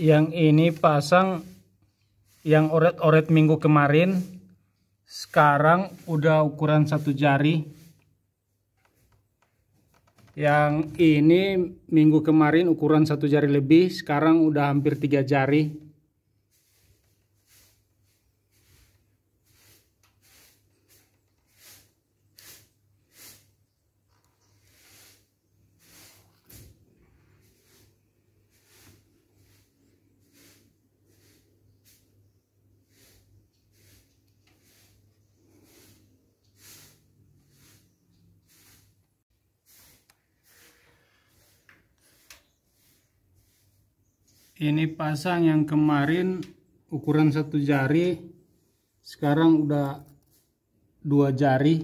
yang ini pasang yang oret-oret minggu kemarin sekarang udah ukuran satu jari. Yang ini minggu kemarin ukuran satu jari lebih sekarang udah hampir tiga jari ini pasang yang kemarin ukuran satu jari. Sekarang udah dua jari